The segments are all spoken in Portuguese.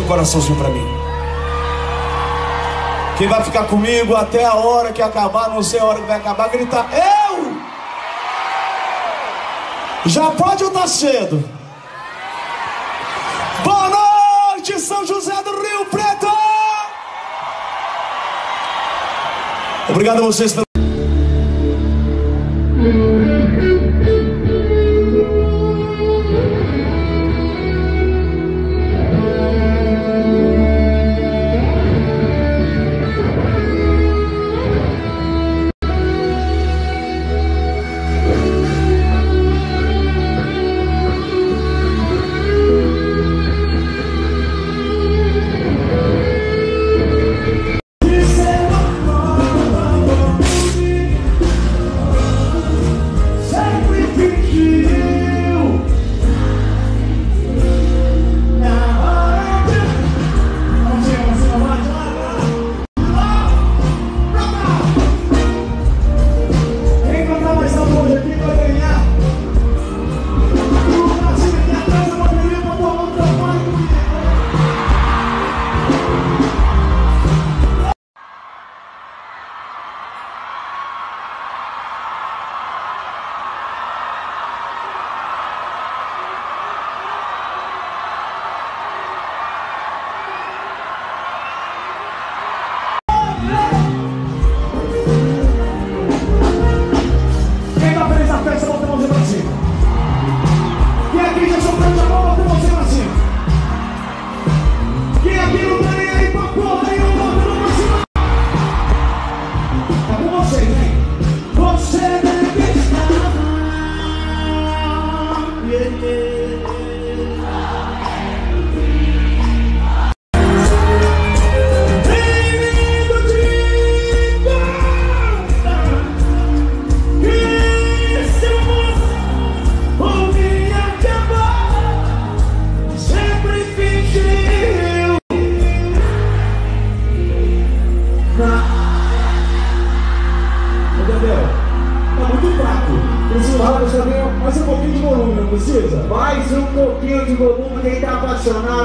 Um coraçãozinho pra mim. Quem vai ficar comigo até a hora que acabar, não sei a hora que vai acabar, gritar: Eu! Já pode ou tá cedo? Boa noite, São José do Rio Preto! Obrigado a vocês pelo.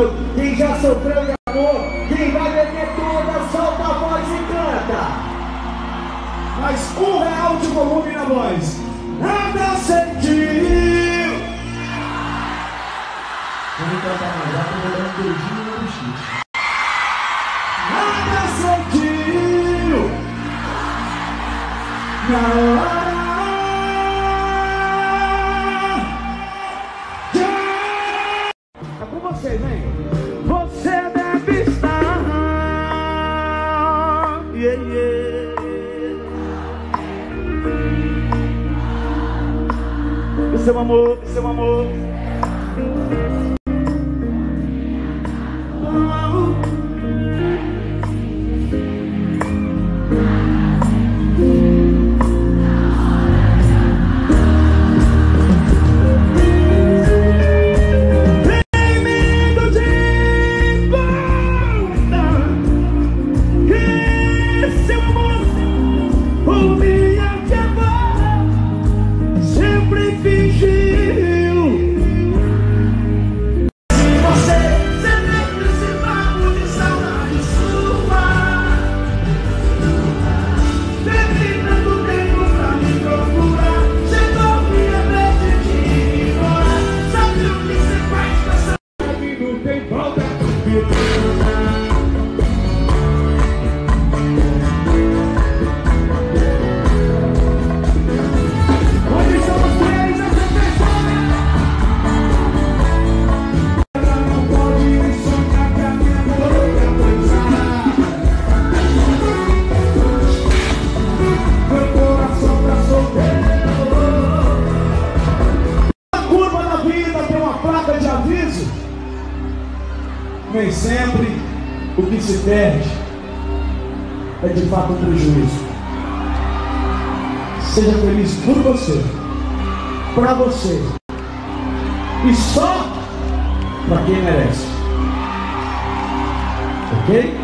Apaixonado, quem já sofreu de amor, quem vai beber toda, solta a voz e canta. Mais um real de volume na voz. Nada sentiu. Vamos cantar mais, já tô dando um beijinho no bochiche. Yeah, yeah. Seu amor, seu amor. Nem sempre o que se perde é de fato um prejuízo. Seja feliz por você, para você e só para quem merece. Ok?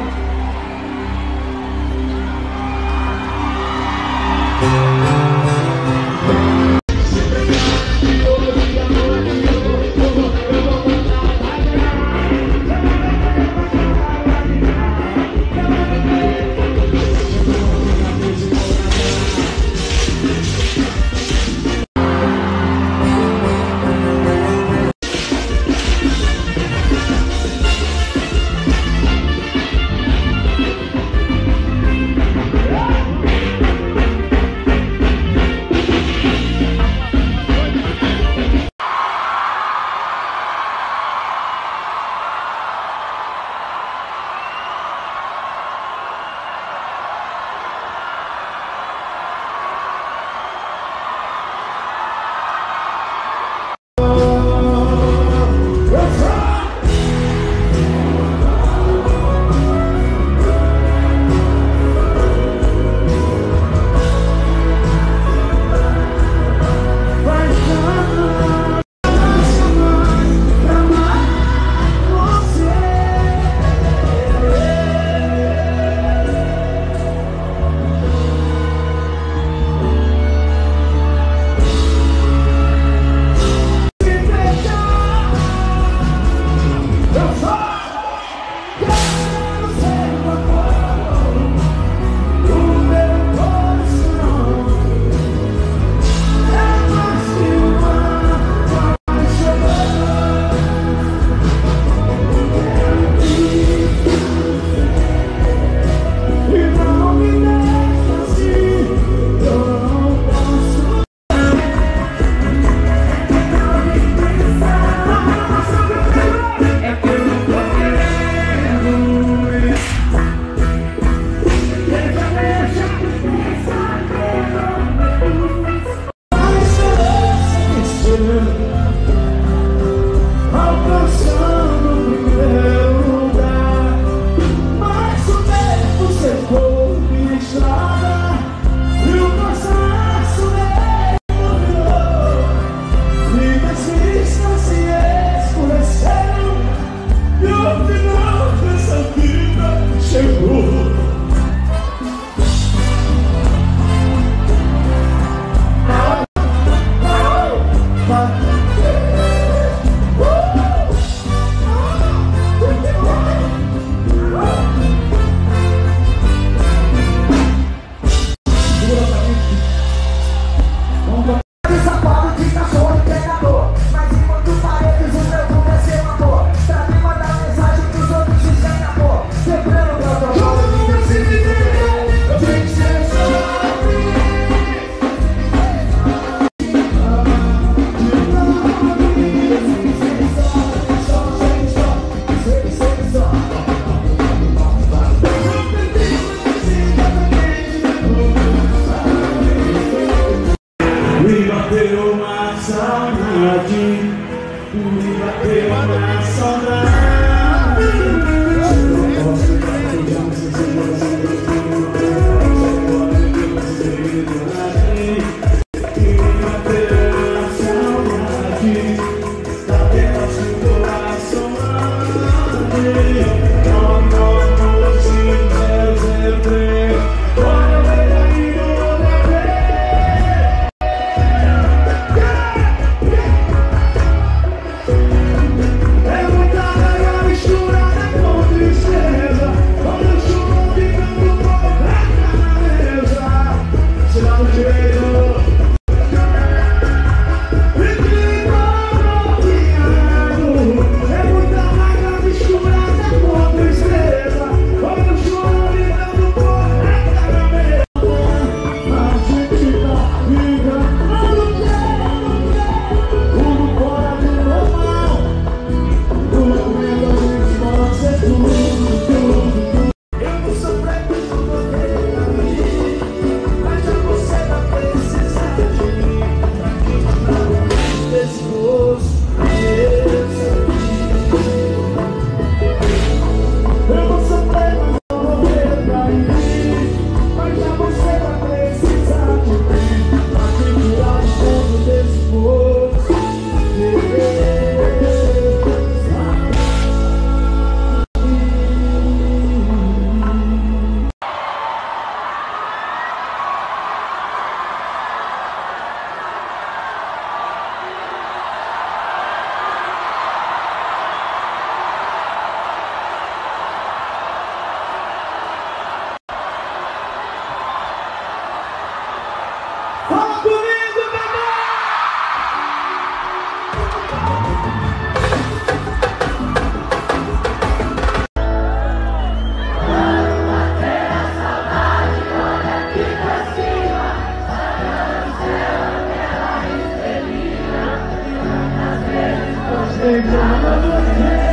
They promised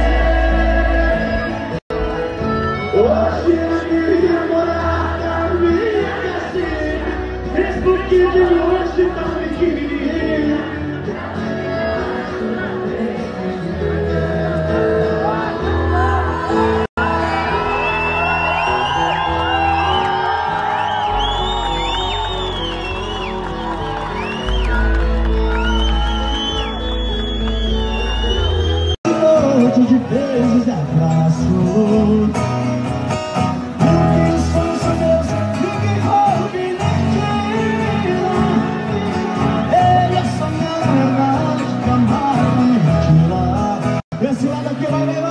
Esse